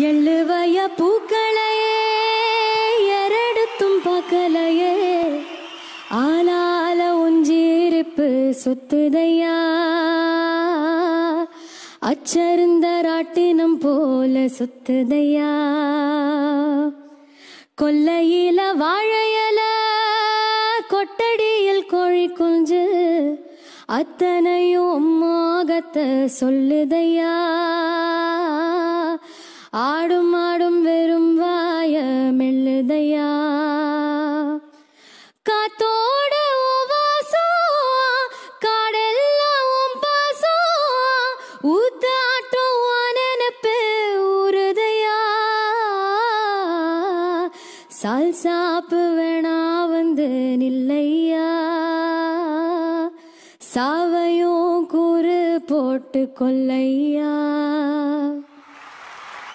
எள்ளுவய பூக்களையே எரடுத்தும் பக்கலையே ஆளால உஞ்சீரிப்பு சுத்துதையா. அச்சருந்த ராட்டினம் போல சுத்துதையா. கொல்லையில வாழையல கொட்டடியில் கோழி குஞ்சு. அத்தனையும் மோகத்தை சொல்லுதையா. ஆடும் ஆடும் வெறும் வாய மெல்லுதையா? காத்தோட காடெல்லாம் பாசம், ஊத்தாட்டம் உன் நினைப்பு சால் சாப்பு வேணா வந்து நில்லையா? சாவையும் கூறு போட்டு கொல்லையா?